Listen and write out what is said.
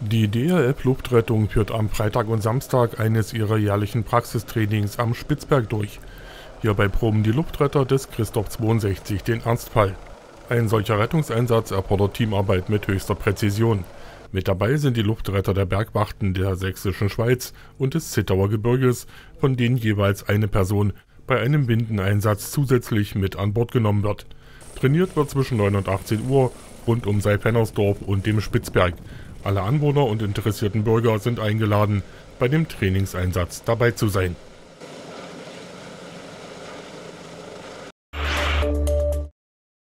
Die DLF Luftrettung führt am Freitag und Samstag eines ihrer jährlichen Praxistrainings am Spitzberg durch. Hierbei proben die Luftretter des Christoph 62 den Ernstfall. Ein solcher Rettungseinsatz erfordert Teamarbeit mit höchster Präzision. Mit dabei sind die Luftretter der Bergwachten der Sächsischen Schweiz und des Zittauer Gebirges, von denen jeweils eine Person bei einem Windeneinsatz zusätzlich mit an Bord genommen wird. Trainiert wird zwischen 9 und 18 Uhr rund um Seipennersdorf und dem Spitzberg. Alle Anwohner und interessierten Bürger sind eingeladen, bei dem Trainingseinsatz dabei zu sein